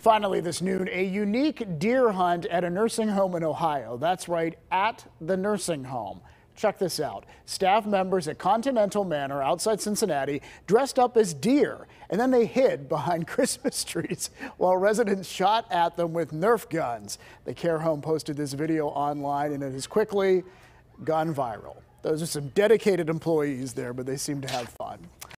Finally, this noon, a unique deer hunt at a nursing home in Ohio. That's right, at the nursing home. Check this out. Staff members at Continental Manor outside Cincinnati dressed up as deer, and then they hid behind Christmas trees while residents shot at them with Nerf guns. The care home posted this video online, and it has quickly gone viral. Those are some dedicated employees there, but they seem to have fun.